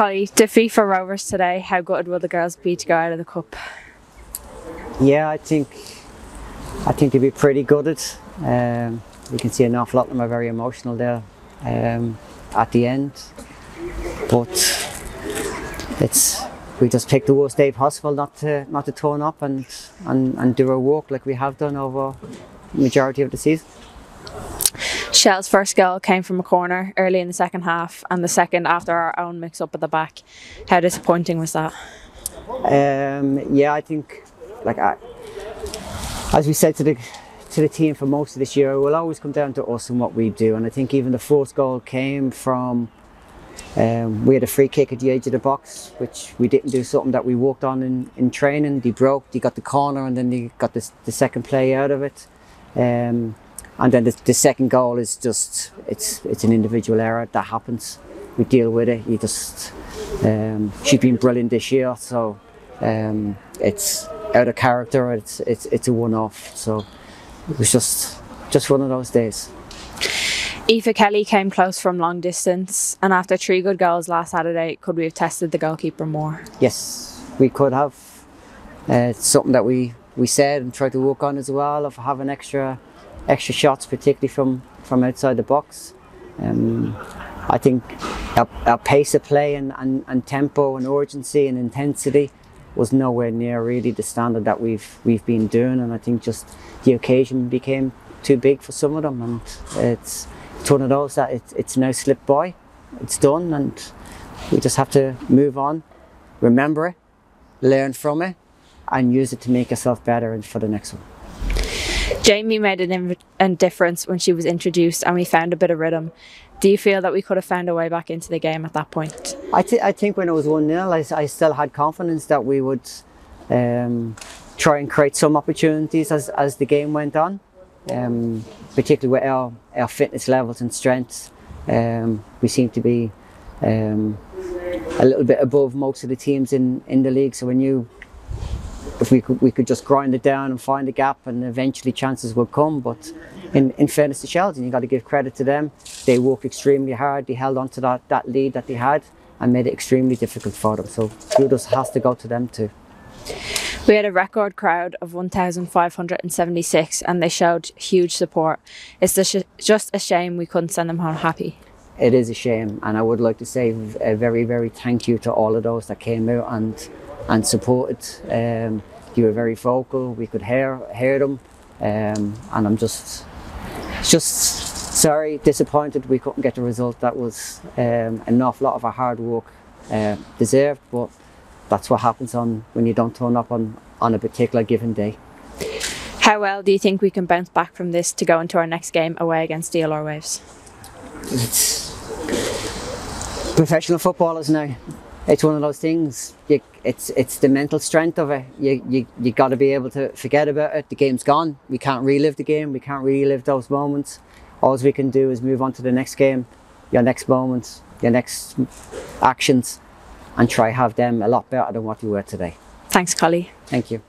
Collie, defeat for Rovers today. How good will the girls be to go out of the cup? Yeah, I think I think they'll be pretty good. Um, you can see an awful lot of them are very emotional there um, at the end, but it's we just picked the worst day possible not to not to turn up and and, and do our work like we have done over majority of the season. Shels' first goal came from a corner early in the second half, and the second after our own mix up at the back. How disappointing was that? Um, yeah, I think, like I, as we said to the to the team for most of this year, it will always come down to us and what we do. And I think even the first goal came from um, we had a free kick at the edge of the box, which we didn't do something that we worked on in, in training. They broke, they got the corner, and then they got the, the second play out of it. Um, and then the, the second goal is just it's it's an individual error that happens. We deal with it. You just um, she's been brilliant this year, so um, it's out of character. It's it's it's a one-off. So it was just just one of those days. Aoife Kelly came close from long distance, and after three good goals last Saturday, could we have tested the goalkeeper more? Yes, we could have. Uh, it's something that we, we said and tried to work on as well of having extra extra shots, particularly from, from outside the box. Um, I think our, our, pace of play and, and, and tempo and urgency and intensity was nowhere near really the standard that we've we've been doing, and I think just the occasion became too big for some of them, and it's it's one of those that it, it's now slipped by, it's done, and we just have to move on, remember it, learn from it, and use it to make yourself better for the next one. Jamie made an difference when she was introduced, and we found a bit of rhythm. Do you feel that we could have found a way back into the game at that point? I, th- I think when it was 1 0, I, I still had confidence that we would um, try and create some opportunities as, as the game went on, um, particularly with our, our fitness levels and strengths. Um, we seem to be um, a little bit above most of the teams in, in the league. So when you if we could we could just grind it down and find a gap and eventually chances will come. But in, in fairness to Shelbourne you got to give credit to them. They worked extremely hard. They held on to that, that lead that they had and made it extremely difficult for them. So kudos has to go to them too. We had a record crowd of 1,576 and they showed huge support. It's just a shame we couldn't send them home happy. It is a shame, and I would like to say a very, very thank you to all of those that came out and and supported. Um, you were very vocal. We could hear hear them, um, and I'm just just sorry, disappointed we couldn't get the result that was um, an awful lot of our hard work uh, deserved. But that's what happens on when you don't turn up on on a particular given day. How well do you think we can bounce back from this to go into our next game away against DLR Waves? It's professional footballers now it's one of those things. You, it's it's the mental strength of it. You you you got to be able to forget about it. The game's gone. We can't relive the game. We can't relive those moments. All we can do is move on to the next game, your next moments, your next actions, and try have them a lot better than what you were today. Thanks, Collie. Thank you.